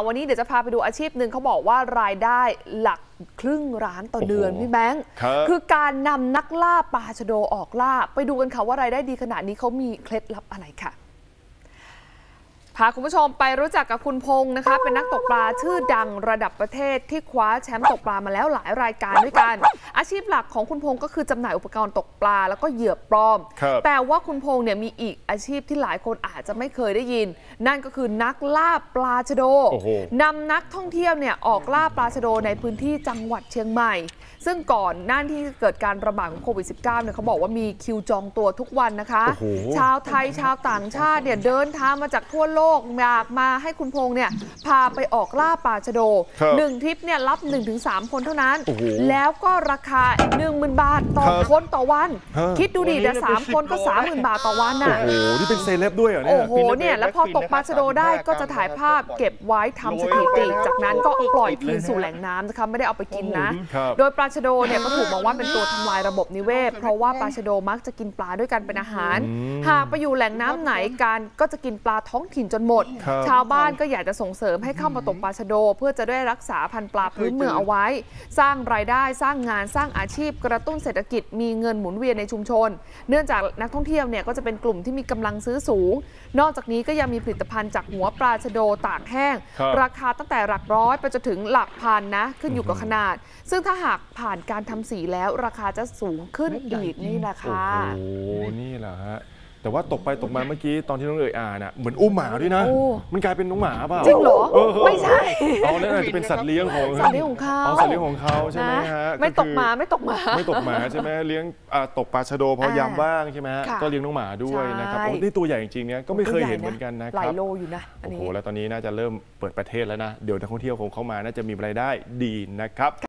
วันนี้เดี๋ยวจะพาไปดูอาชีพหนึ่งเขาบอกว่ารายได้หลักครึ่งร้านต่อเดือนโอ้โหพี่แบงค์ครับคือการนำนักล่าปลาชะโดออกล่า ไปดูกันค่ะว่ารายได้ดีขนาดนี้เขามีเคล็ดลับอะไรค่ะ พาคุณผู้ชมไปรู้จักกับคุณพงษ์นะคะ เป็นนักตกปลาชื่อดังระดับประเทศที่คว้าแชมป์ตกปลามาแล้วหลายรายการด้วยกัน อาชีพหลักของคุณพงษ์ก็คือจำหน่ายอุปกรณ์ตกปลาแล้วก็เหยื่อปลอมครับแต่ว่าคุณพงษ์เนี่ยมีอีกอาชีพที่หลายคนอาจจะไม่เคยได้ยิน นั่นก็คือนักล่าปลาชะโดโอ้โหนำนักท่องเที่ยวเนี่ยออกล่าปลาชะโดในพื้นที่จังหวัดเชียงใหม่ ซึ่งก่อนหน้าที่เกิดการระบาดของโควิด -19 เนี่ยเขาบอกว่ามีคิวจองตัวทุกวันนะคะโอ้โหชาวไทยชาวต่างชาติเนี่ยเดินทางมาจากทั่วโลกอยากมาให้คุณพงษ์เนี่ยพาไปออกล่าปลาชะโดครับหนึ่งทริปเนี่ยรับ 1-3 คนเท่านั้นโอ้โหแล้วก็ราคา 10,000 บาทต่อครับคนต่อวันฮะคิดดูดิเดี๋ยวสามคนก็ 30,000 บาทต่อวันน่ะโอ้โหนี่เป็นเซเลบด้วยเหรอเนี่ยโอ้โหเนี่ยแล้วพอตกปลาชะโดได้ก็จะถ่ายภาพเก็บไว้ทำสถิติ จากนั้นก็ปล่อยคืนสู่แหล่งน้ำนะคะไม่ได้เอาไปกินนะครับโดยปลาชะโดเนี่ยก็ถูกมองว่าเป็นตัวทำลายระบบนิเวศ เพราะว่าปลาชะโดมักจะกินปลาด้วยกันเป็นอาหารอืมหากไปอยู่แหล่งน้ำไหนกันก็จะกินปลาท้องถิ่นจนหมดครับชาวบ้านก็อยากจะส่งเสริมให้เข้ามาตกปลาชะโด เพื่อจะได้รักษาพันธุ์ปลาพื้นเมืองเอาไว้ สร้างรายได้สร้างงานสร้างอาชีพ กระตุ้นเศรษฐกิจมีเงินหมุนเวียนในชุมชน เนื่องจากนักท่องเที่ยวเนี่ยก็จะเป็นกลุ่มที่มีกำลังซื้อสูง นอกจากนี้ก็ยังมีผลิตภัณฑ์จากหัวปลาชะโดตากแห้งครับราคาตั้งแต่หลักร้อยไปจนถึงหลักพันนะขึ้นอยู่กับขนาด ซึ่งถ้าหากผ่านการทำสีแล้วราคาจะสูงขึ้นอีกนี่แหละโอ้ค่ะโหนี่แหละฮะ แต่ว่าตกไปตกมาเมื่อกี้ตอนที่น้องเอ๋ยอ่านอะเหมือนอุ้มหมาด้วยนะโอ้มันกลายเป็นน้องหมาเปล่าจริงเหรอเออไม่ใช่อ๋อนั่นอาจจะเป็นสัตว์เลี้ยงของสัตว์เลี้ยงของเขาอ๋อสัตว์เลี้ยงของเขาใช่ไหมนะฮะไม่ตกหมาคือไม่ตกหมาไม่ตกหมาใช่ไหมเลี้ยงอ่าตกปลาชะโดพออ่ายามว่างใช่ไหมฮะค่ะก็เลี้ยงน้องหมาด้วยนะครับใช่โอ้นี่ตัวใหญ่จริงๆเนี่ยก็ไม่เคยเห็นเหมือนกันนะหคลายรับโลอยู่นะอันโอ้นี้โหแล้วตอนนี้น่าจะเริ่มเปิดประเทศแล้วนะเดี๋ยวนักท่องเที่ยวคงเข้ามาน่าจะมีรายได้ดีนะครับ